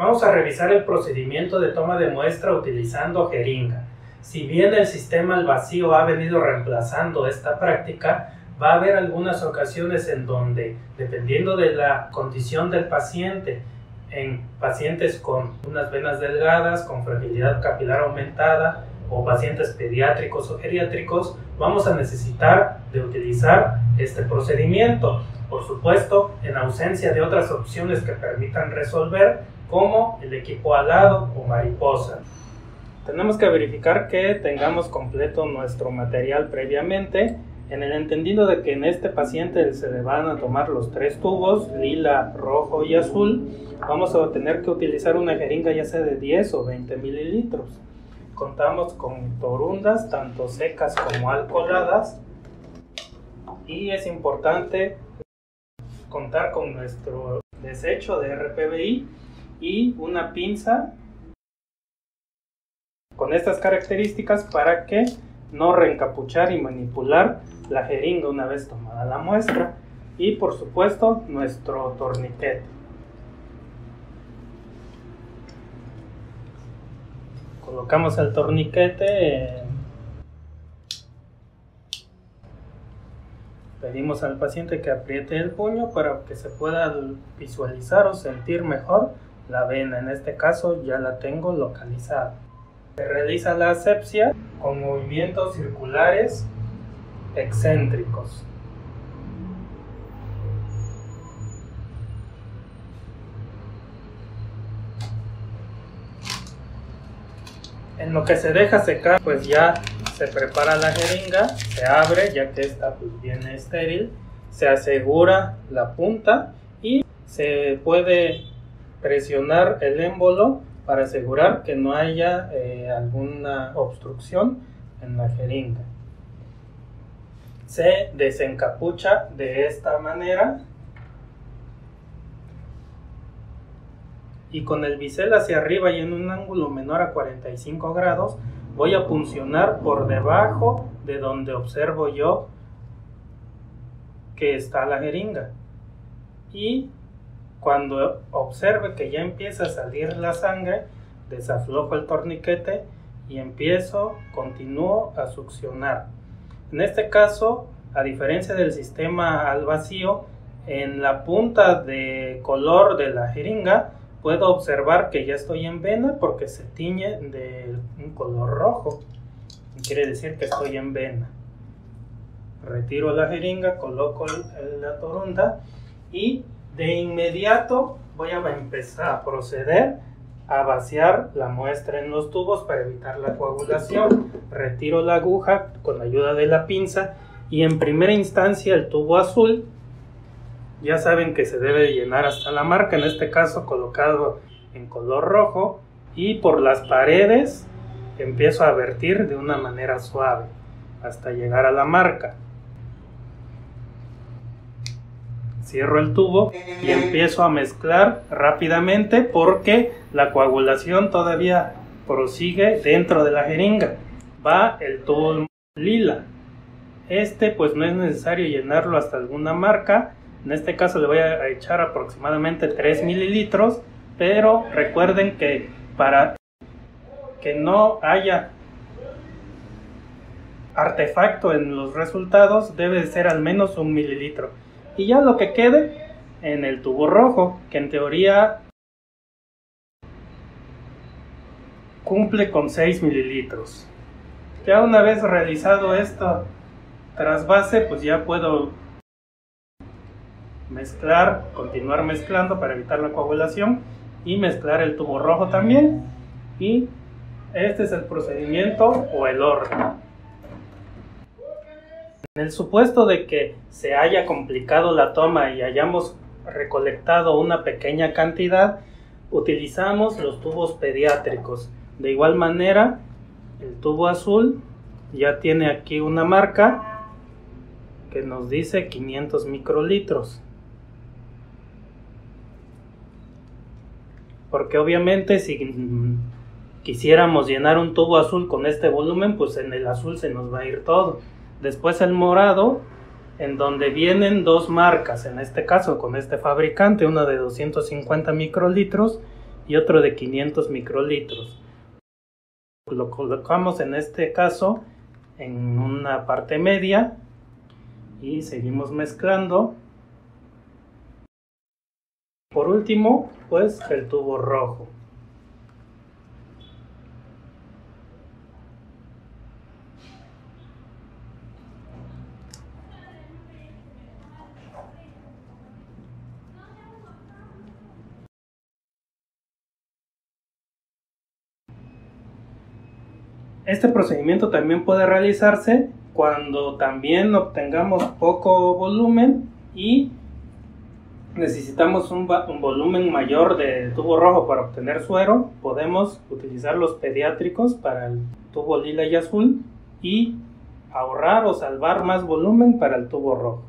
Vamos a revisar el procedimiento de toma de muestra utilizando jeringa. Si bien el sistema al vacío ha venido reemplazando esta práctica, va a haber algunas ocasiones en donde, dependiendo de la condición del paciente, en pacientes con unas venas delgadas, con fragilidad capilar aumentada o pacientes pediátricos o geriátricos, vamos a necesitar de utilizar este procedimiento. Por supuesto, en ausencia de otras opciones que permitan resolver, como el equipo alado o mariposa. Tenemos que verificar que tengamos completo nuestro material previamente, en el entendido de que en este paciente se le van a tomar los tres tubos, lila, rojo y azul, vamos a tener que utilizar una jeringa ya sea de 10 o 20 mililitros. Contamos con torundas, tanto secas como alcoholadas, y es importante contar con nuestro desecho de RPBI y una pinza con estas características para que no reencapuchar y manipular la jeringa una vez tomada la muestra y por supuesto nuestro torniquete. Colocamos el torniquete, pedimos al paciente que apriete el puño para que se pueda visualizar o sentir mejor la vena. En este caso ya la tengo localizada. Se realiza la asepsia con movimientos circulares excéntricos. En lo que se deja secar, pues ya se prepara la jeringa, se abre ya que está pues bien estéril, se asegura la punta y se puede presionar el émbolo para asegurar que no haya eh, alguna obstrucción en la jeringa. Se desencapucha de esta manera y con el bisel hacia arriba y en un ángulo menor a 45 grados voy a puncionar por debajo de donde observo yo que está la jeringa y cuando observe que ya empieza a salir la sangre, desaflojo el torniquete y empiezo, continúo a succionar. En este caso, a diferencia del sistema al vacío, en la punta de color de la jeringa puedo observar que ya estoy en vena porque se tiñe de un color rojo. Quiere decir que estoy en vena. Retiro la jeringa, coloco la torunda y de inmediato voy a empezar a proceder a vaciar la muestra en los tubos para evitar la coagulación. Retiro la aguja con ayuda de la pinza y en primera instancia el tubo azul ya saben que se debe llenar hasta la marca, en este caso colocado en color rojo y por las paredes empiezo a vertir de una manera suave hasta llegar a la marca. cierro el tubo y empiezo a mezclar rápidamente porque la coagulación todavía prosigue dentro de la jeringa. Va el tubo lila. Este pues no es necesario llenarlo hasta alguna marca. En este caso le voy a echar aproximadamente 3 mililitros. Pero recuerden que para que no haya artefacto en los resultados debe ser al menos un mililitro y ya lo que quede en el tubo rojo, que en teoría cumple con 6 mililitros. Ya una vez realizado esto trasvase, pues ya puedo mezclar, continuar mezclando para evitar la coagulación y mezclar el tubo rojo también. Y este es el procedimiento o el orden. En el supuesto de que se haya complicado la toma y hayamos recolectado una pequeña cantidad, utilizamos los tubos pediátricos. De igual manera, el tubo azul ya tiene aquí una marca que nos dice 500 microlitros. Porque obviamente si quisiéramos llenar un tubo azul con este volumen, pues en el azul se nos va a ir todo. Después el morado, en donde vienen dos marcas, en este caso con este fabricante, una de 250 microlitros y otro de 500 microlitros. Lo colocamos en este caso en una parte media y seguimos mezclando. Por último, pues el tubo rojo. Este procedimiento también puede realizarse cuando también obtengamos poco volumen y necesitamos un, volumen mayor de tubo rojo para obtener suero, podemos utilizar los pediátricos para el tubo lila y azul y ahorrar o salvar más volumen para el tubo rojo.